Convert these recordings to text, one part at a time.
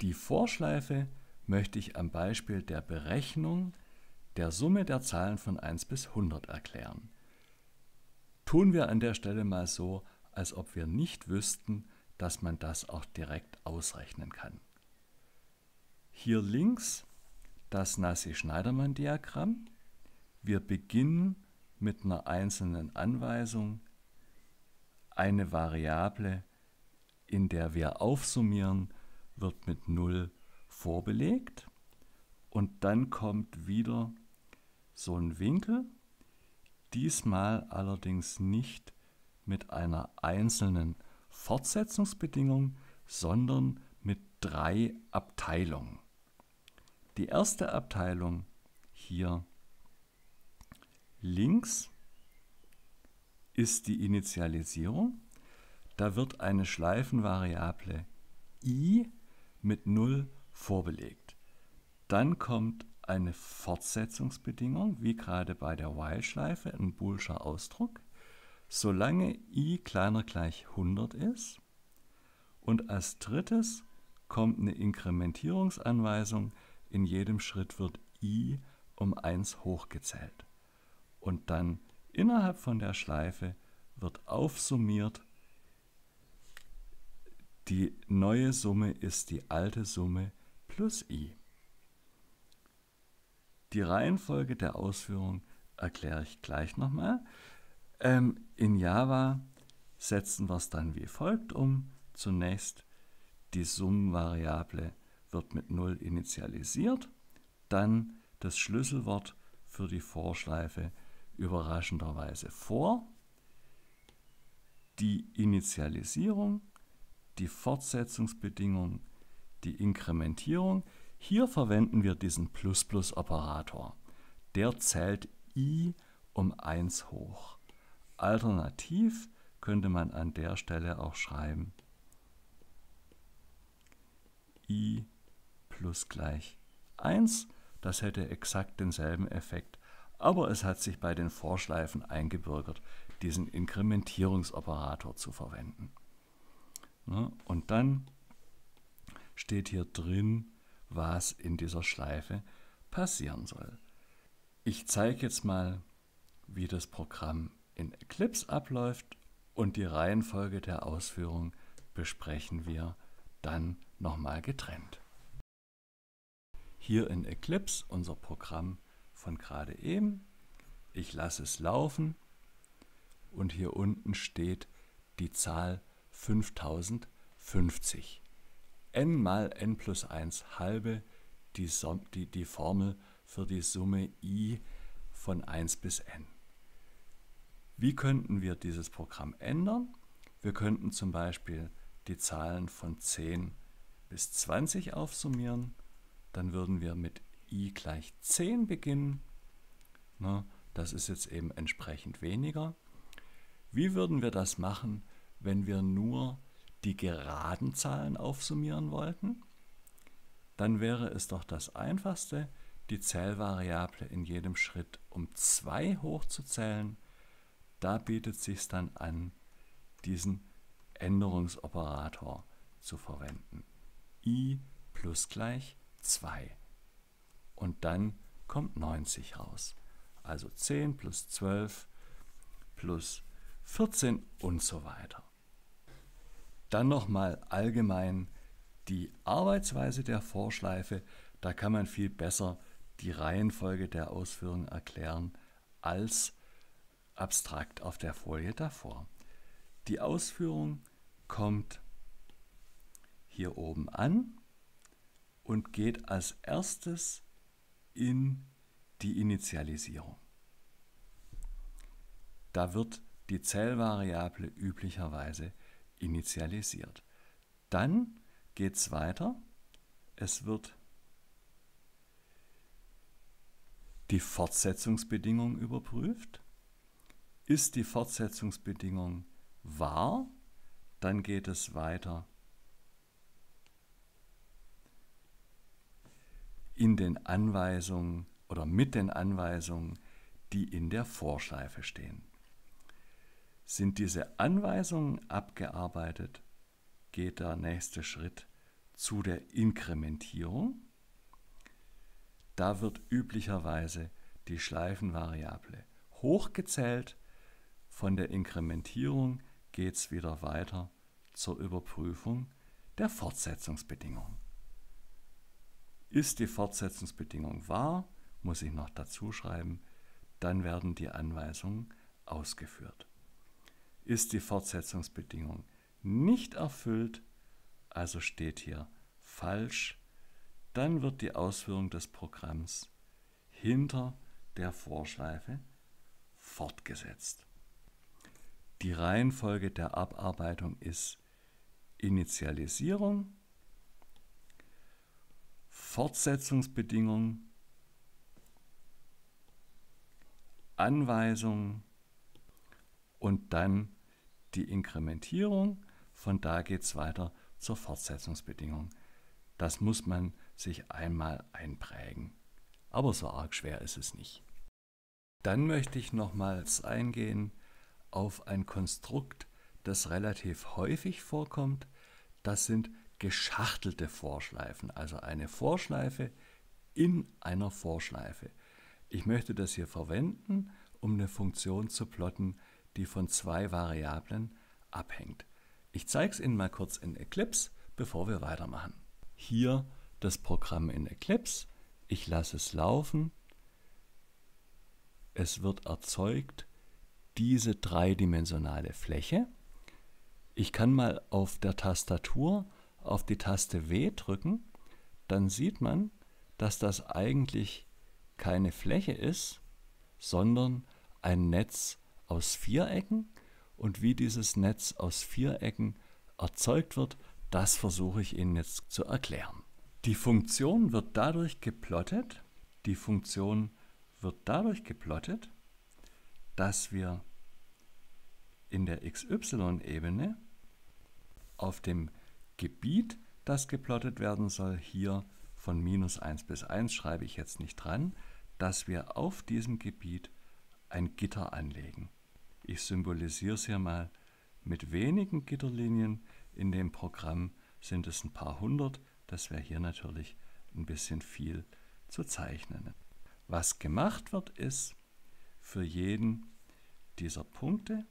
Die Vorschleife möchte ich am Beispiel der Berechnung der Summe der Zahlen von 1 bis 100 erklären. Tun wir an der Stelle mal so, als ob wir nicht wüssten, dass man das auch direkt ausrechnen kann. Hier links das Nassi-Schneidermann-Diagramm. Wir beginnen mit einer einzelnen Anweisung, eine Variable, in der wir aufsummieren, wird mit 0 vorbelegt und dann kommt wieder so ein Winkel, diesmal allerdings nicht mit einer einzelnen Fortsetzungsbedingung, sondern mit drei Abteilungen. Die erste Abteilung hier links ist die Initialisierung. Da wird eine Schleifenvariable i mit 0 vorbelegt. Dann kommt eine Fortsetzungsbedingung, wie gerade bei der While-Schleife, ein boolscher Ausdruck, solange i kleiner gleich 100 ist. Und als drittes kommt eine Inkrementierungsanweisung, in jedem Schritt wird i um 1 hochgezählt. Und dann innerhalb von der Schleife wird aufsummiert. Die neue Summe ist die alte Summe plus i. Die Reihenfolge der Ausführung erkläre ich gleich nochmal. Ähm, in Java setzen wir es dann wie folgt um. Zunächst die Summenvariable wird mit 0 initialisiert, dann das Schlüsselwort für die Vorschleife überraschenderweise vor, die Initialisierung, die Fortsetzungsbedingung, die Inkrementierung. Hier verwenden wir diesen Plus-Plus-Operator. Der zählt i um 1 hoch. Alternativ könnte man an der Stelle auch schreiben i plus gleich 1. Das hätte exakt denselben Effekt, aber es hat sich bei den Vorschleifen eingebürgert, diesen Inkrementierungsoperator zu verwenden. Ne, und dann steht hier drin, was in dieser Schleife passieren soll. Ich zeige jetzt mal, wie das Programm in Eclipse abläuft und die Reihenfolge der Ausführung besprechen wir dann nochmal getrennt. Hier in Eclipse unser Programm von gerade eben. Ich lasse es laufen und hier unten steht die Zahl 5050. n mal n plus 1 halbe, die, die, die Formel für die Summe i von 1 bis n. Wie könnten wir dieses Programm ändern? Wir könnten zum Beispiel die Zahlen von 10 bis 20 aufsummieren, dann würden wir mit i gleich 10 beginnen. Na, das ist jetzt eben entsprechend weniger. Wie würden wir das machen, wenn wir nur die geraden Zahlen aufsummieren wollten? Dann wäre es doch das Einfachste, die Zählvariable in jedem Schritt um 2 hochzuzählen. Da bietet es sich dann an, diesen Änderungsoperator zu verwenden i plus gleich 2. Und dann kommt 90 raus. Also 10 plus 12 plus 14 und so weiter. Dann nochmal allgemein die Arbeitsweise der Vorschleife. Da kann man viel besser die Reihenfolge der Ausführungen erklären als abstrakt auf der Folie davor. Die Ausführung kommt hier oben an und geht als erstes in die Initialisierung. Da wird die Zellvariable üblicherweise initialisiert. Dann geht es weiter. Es wird die Fortsetzungsbedingung überprüft. Ist die Fortsetzungsbedingung wahr, dann geht es weiter in den Anweisungen oder mit den Anweisungen, die in der Vorschleife stehen. Sind diese Anweisungen abgearbeitet, geht der nächste Schritt zu der Inkrementierung. Da wird üblicherweise die Schleifenvariable hochgezählt. Von der Inkrementierung geht es wieder weiter zur Überprüfung der Fortsetzungsbedingung. Ist die Fortsetzungsbedingung wahr, muss ich noch dazu schreiben, dann werden die Anweisungen ausgeführt. Ist die Fortsetzungsbedingung nicht erfüllt, also steht hier falsch, dann wird die Ausführung des Programms hinter der Vorschleife fortgesetzt. Die Reihenfolge der Abarbeitung ist Initialisierung, Fortsetzungsbedingung, Anweisung und dann die Inkrementierung. Von da geht es weiter zur Fortsetzungsbedingung. Das muss man sich einmal einprägen. Aber so arg schwer ist es nicht. Dann möchte ich nochmals eingehen auf ein Konstrukt, das relativ häufig vorkommt. Das sind geschachtelte Vorschleifen, also eine Vorschleife in einer Vorschleife. Ich möchte das hier verwenden, um eine Funktion zu plotten, die von zwei Variablen abhängt. Ich zeige es Ihnen mal kurz in Eclipse, bevor wir weitermachen. Hier das Programm in Eclipse. Ich lasse es laufen. Es wird erzeugt diese dreidimensionale Fläche. Ich kann mal auf der Tastatur auf die Taste W drücken, dann sieht man, dass das eigentlich keine Fläche ist, sondern ein Netz aus Vierecken. Und wie dieses Netz aus Vierecken erzeugt wird, das versuche ich Ihnen jetzt zu erklären. Die Funktion wird dadurch geplottet, die Funktion wird dadurch geplottet, dass wir in der xy-Ebene auf dem Gebiet, das geplottet werden soll, hier von minus 1 bis 1 schreibe ich jetzt nicht dran, dass wir auf diesem Gebiet ein Gitter anlegen. Ich symbolisiere es hier mal mit wenigen Gitterlinien. In dem Programm sind es ein paar hundert. Das wäre hier natürlich ein bisschen viel zu zeichnen. Was gemacht wird, ist für jeden dieser Punkte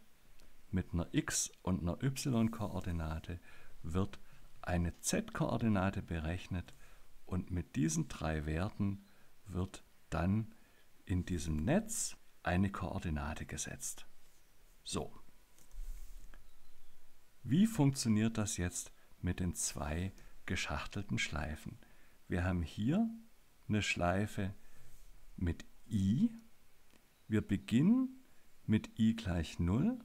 mit einer x- und einer y-Koordinate wird eine z-Koordinate berechnet und mit diesen drei Werten wird dann in diesem Netz eine Koordinate gesetzt. So. Wie funktioniert das jetzt mit den zwei geschachtelten Schleifen? Wir haben hier eine Schleife mit i. Wir beginnen mit i gleich 0.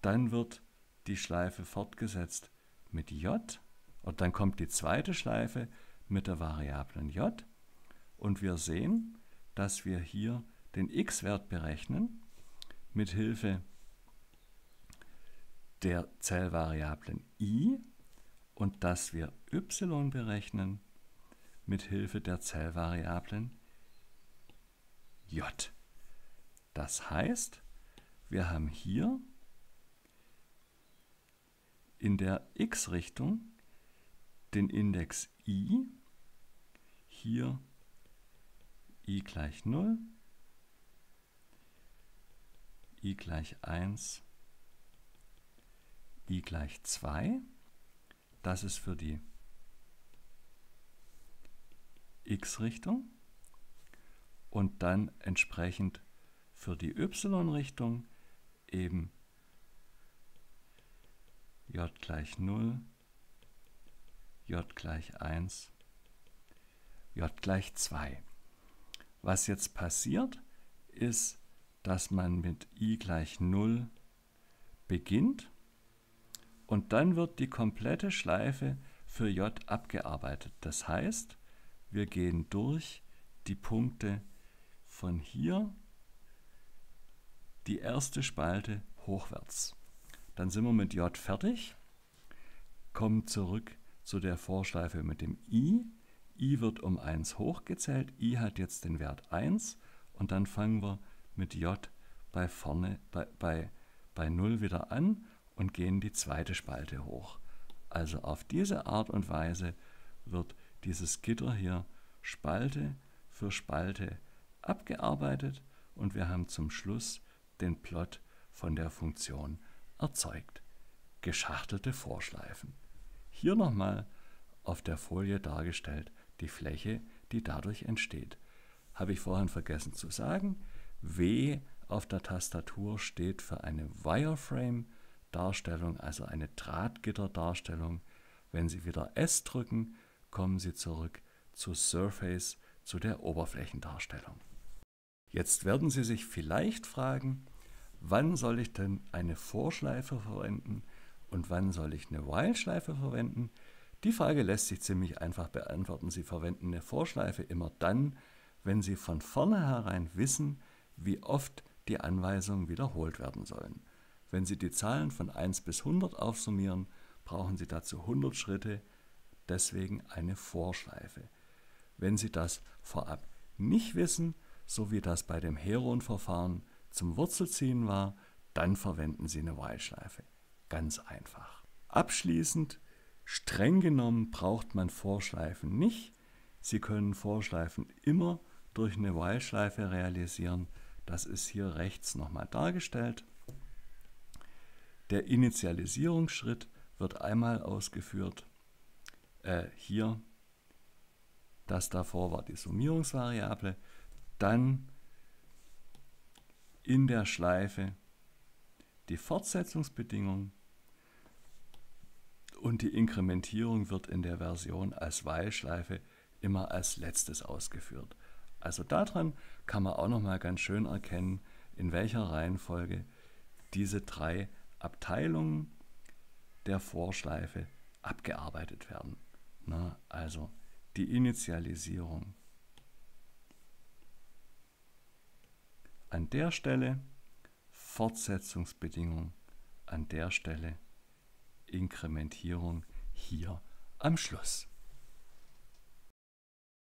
Dann wird die Schleife fortgesetzt mit j. Und dann kommt die zweite Schleife mit der Variablen j. Und wir sehen, dass wir hier den x-Wert berechnen mit Hilfe der Zellvariablen i und dass wir y berechnen mit Hilfe der Zellvariablen j. Das heißt, wir haben hier in der x-Richtung den Index i, hier i gleich 0, i gleich 1, i gleich 2. Das ist für die x-Richtung und dann entsprechend für die y-Richtung eben j gleich 0, j gleich 1, j gleich 2. Was jetzt passiert, ist, dass man mit i gleich 0 beginnt und dann wird die komplette Schleife für j abgearbeitet. Das heißt, wir gehen durch die Punkte von hier, die erste Spalte hochwärts. Dann sind wir mit j fertig, kommen zurück zu der Vorschleife mit dem i i wird um 1 hochgezählt, i hat jetzt den Wert 1 und dann fangen wir mit j bei vorne bei, bei, bei 0 wieder an und gehen die zweite Spalte hoch. Also auf diese Art und Weise wird dieses Gitter hier Spalte für Spalte abgearbeitet und wir haben zum Schluss den Plot von der Funktion erzeugt. Geschachtelte Vorschleifen. Hier nochmal auf der Folie dargestellt die Fläche, die dadurch entsteht. Habe ich vorhin vergessen zu sagen, W auf der Tastatur steht für eine Wireframe-Darstellung, also eine Drahtgitter-Darstellung. Wenn Sie wieder S drücken, kommen Sie zurück zu Surface, zu der Oberflächendarstellung. Jetzt werden Sie sich vielleicht fragen, wann soll ich denn eine Vorschleife verwenden und wann soll ich eine While-Schleife verwenden? Die Frage lässt sich ziemlich einfach beantworten. Sie verwenden eine Vorschleife immer dann, wenn Sie von vornherein wissen, wie oft die Anweisungen wiederholt werden sollen. Wenn Sie die Zahlen von 1 bis 100 aufsummieren, brauchen Sie dazu 100 Schritte, deswegen eine Vorschleife. Wenn Sie das vorab nicht wissen, so wie das bei dem Heron-Verfahren zum Wurzelziehen war, dann verwenden Sie eine While-Schleife. Ganz einfach. Abschließend, streng genommen braucht man Vorschleifen nicht. Sie können Vorschleifen immer durch eine While-Schleife realisieren. Das ist hier rechts nochmal dargestellt. Der Initialisierungsschritt wird einmal ausgeführt. Äh, hier, das davor war die Summierungsvariable. Dann in der Schleife die Fortsetzungsbedingung und die Inkrementierung wird in der Version als While-Schleife immer als letztes ausgeführt. Also daran kann man auch noch mal ganz schön erkennen, in welcher Reihenfolge diese drei Abteilungen der Vorschleife abgearbeitet werden. Na, also die Initialisierung. An der Stelle Fortsetzungsbedingung, an der Stelle Inkrementierung hier am Schluss.